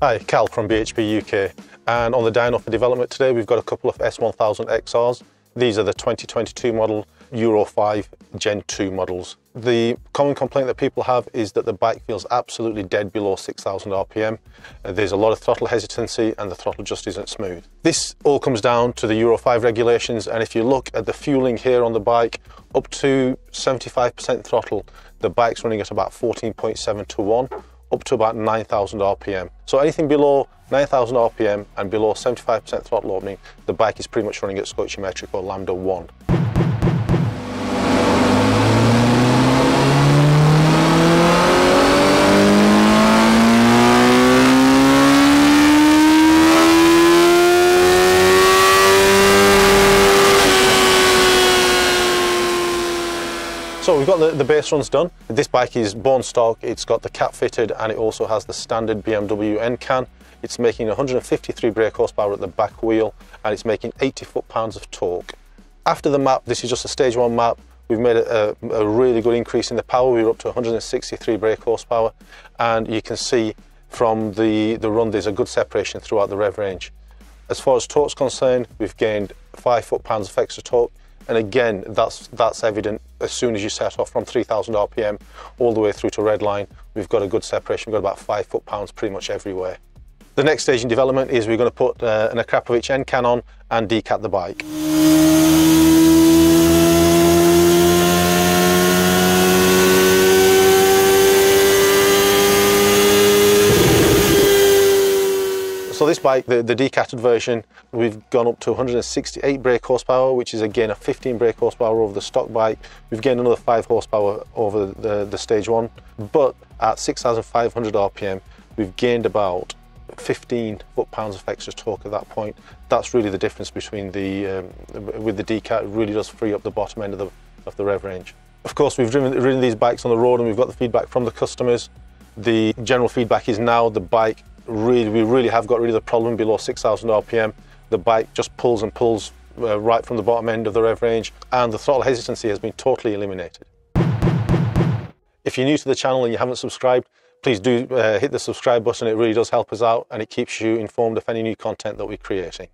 Hi, Cal from BHP UK. And on the dyno for development today, we've got a couple of S1000 XRs. These are the 2022 model Euro 5 Gen 2 models. The common complaint that people have is that the bike feels absolutely dead below 6,000 RPM. There's a lot of throttle hesitancy and the throttle just isn't smooth. This all comes down to the Euro 5 regulations and if you look at the fueling here on the bike, up to 75% throttle, the bike's running at about 14.7 to 1 up to about 9,000 RPM. So anything below 9,000 RPM and below 75% throttle opening, the bike is pretty much running at stoichiometric or lambda 1. So we've got the, the base runs done. This bike is born stock, it's got the cat fitted and it also has the standard BMW end can. It's making 153 brake horsepower at the back wheel and it's making 80 foot-pounds of torque. After the map, this is just a stage one map, we've made a, a, really good increase in the power. We are up to 163 brake horsepower and you can see from the, the run there's a good separation throughout the rev range. As far as torque's concerned, we've gained 5 foot-pounds of extra torque and again, that's, that's evident as soon as you set off from 3000 RPM all the way through to red line. We've got a good separation, we've got about five foot-pounds pretty much everywhere. The next stage in development is we're going to put uh, an Akrapovic end can on and decat the bike. So this bike, the, the decatted version, we've gone up to 168 brake horsepower, which is again a 15 brake horsepower over the stock bike. We've gained another 5 horsepower over the, the stage one, but at 6,500 RPM, we've gained about 15 foot-pounds of extra torque at that point. That's really the difference between the, um, with the decat, it really does free up the bottom end of the, of the rev range. Of course, we've driven, ridden these bikes on the road and we've got the feedback from the customers. The general feedback is now the bike really, we really have got rid of the problem below 6,000 RPM. The bike just pulls and pulls uh, right from the bottom end of the rev range and the throttle hesitancy has been totally eliminated. If you're new to the channel and you haven't subscribed, please do uh, hit the subscribe button. It really does help us out and it keeps you informed of any new content that we're creating.